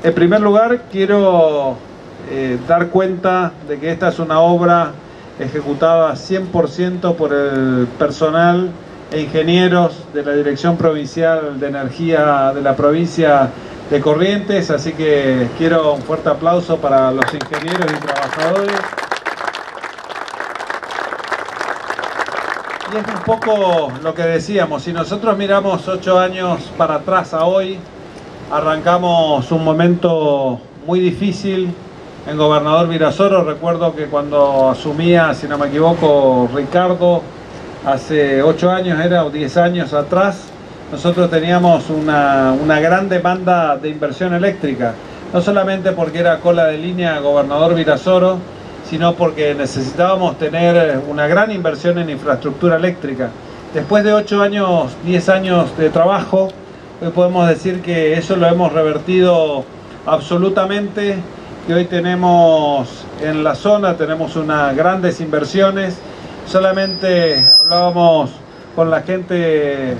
En primer lugar, quiero eh, dar cuenta de que esta es una obra ejecutada 100% por el personal e ingenieros de la Dirección Provincial de Energía de la provincia de Corrientes, así que quiero un fuerte aplauso para los ingenieros y trabajadores. Y es un poco lo que decíamos, si nosotros miramos ocho años para atrás a hoy, arrancamos un momento muy difícil en Gobernador Virasoro, recuerdo que cuando asumía, si no me equivoco, Ricardo, hace ocho años era, o diez años atrás, nosotros teníamos una, una, gran demanda de inversión eléctrica, no solamente porque era cola de línea Gobernador Virasoro, sino porque necesitábamos tener una gran inversión en infraestructura eléctrica. Después de ocho años, diez años de trabajo, hoy podemos decir que eso lo hemos revertido absolutamente, que hoy tenemos en la zona, tenemos unas grandes inversiones, solamente hablábamos con la gente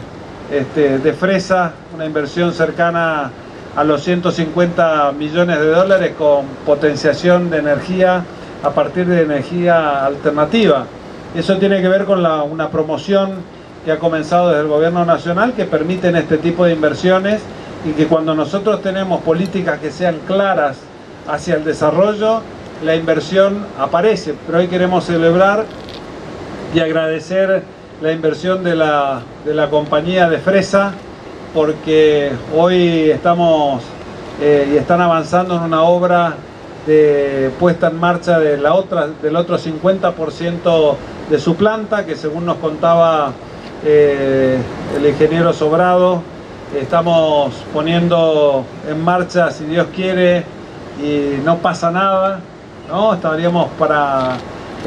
este, de Fresa, una inversión cercana a los 150 millones de dólares con potenciación de energía a partir de energía alternativa. Eso tiene que ver con la, una promoción que ha comenzado desde el gobierno nacional que permiten este tipo de inversiones y que cuando nosotros tenemos políticas que sean claras hacia el desarrollo, la inversión aparece. Pero hoy queremos celebrar y agradecer la inversión de la, de la compañía de Fresa, porque hoy estamos eh, y están avanzando en una obra de puesta en marcha de la otra, del otro 50% de su planta, que según nos contaba eh, el ingeniero Sobrado, estamos poniendo en marcha, si Dios quiere, y no pasa nada, ¿no? Estaríamos para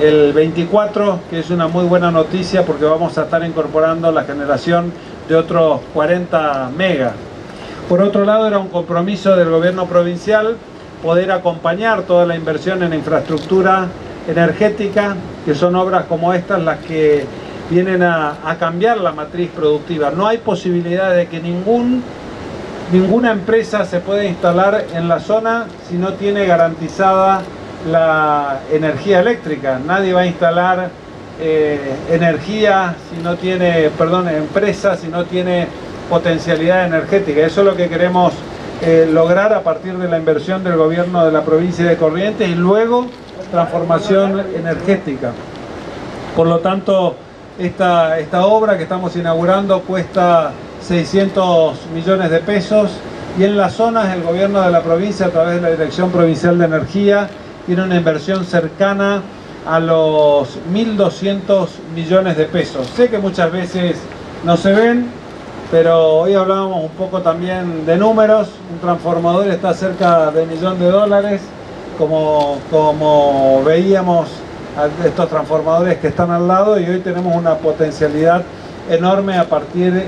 el 24, que es una muy buena noticia porque vamos a estar incorporando la generación de otros 40 megas. Por otro lado, era un compromiso del gobierno provincial poder acompañar toda la inversión en infraestructura energética, que son obras como estas las que vienen a, cambiar la matriz productiva. No hay posibilidad de que ningún ninguna empresa se pueda instalar en la zona si no tiene garantizada la energía eléctrica. Nadie va a instalar eh, energía si no tiene, perdón, empresa si no tiene potencialidad energética. Eso es lo que queremos eh, lograr a partir de la inversión del gobierno de la provincia de Corrientes y luego transformación energética. Por lo tanto, esta, esta obra que estamos inaugurando cuesta 600 millones de pesos y en las zonas el gobierno de la provincia a través de la Dirección Provincial de Energía tiene una inversión cercana a los 1.200 millones de pesos. Sé que muchas veces no se ven, pero hoy hablábamos un poco también de números. Un transformador está cerca de millón de dólares, como, como veíamos estos transformadores que están al lado y hoy tenemos una potencialidad enorme a partir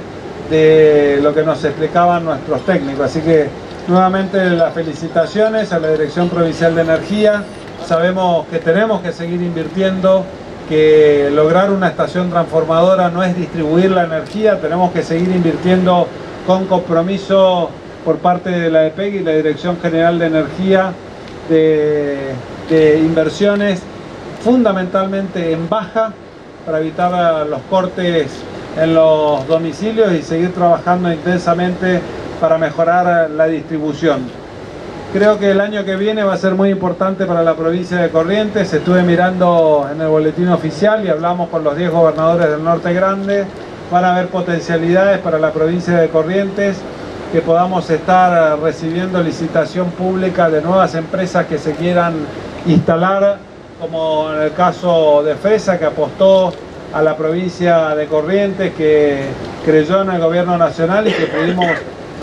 de lo que nos explicaban nuestros técnicos. Así que nuevamente las felicitaciones a la Dirección Provincial de Energía. Sabemos que tenemos que seguir invirtiendo, que lograr una estación transformadora no es distribuir la energía, tenemos que seguir invirtiendo con compromiso por parte de la EPEG y la Dirección General de Energía de, de inversiones fundamentalmente en baja para evitar los cortes en los domicilios y seguir trabajando intensamente para mejorar la distribución. Creo que el año que viene va a ser muy importante para la provincia de Corrientes. Estuve mirando en el boletín oficial y hablamos con los 10 gobernadores del Norte Grande. Van a haber potencialidades para la provincia de Corrientes, que podamos estar recibiendo licitación pública de nuevas empresas que se quieran instalar, como en el caso de FESA, que apostó a la provincia de Corrientes que creyó en el gobierno nacional y que pudimos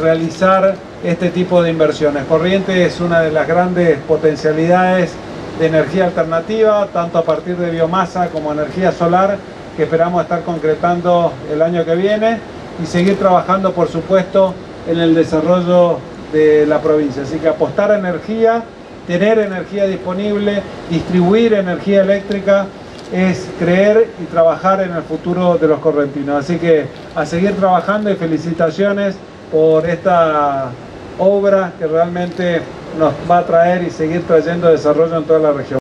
realizar este tipo de inversiones. Corrientes es una de las grandes potencialidades de energía alternativa, tanto a partir de biomasa como energía solar, que esperamos estar concretando el año que viene y seguir trabajando, por supuesto, en el desarrollo de la provincia. Así que apostar a energía, tener energía disponible, distribuir energía eléctrica es creer y trabajar en el futuro de los correntinos. Así que a seguir trabajando y felicitaciones por esta obra que realmente nos va a traer y seguir trayendo desarrollo en toda la región.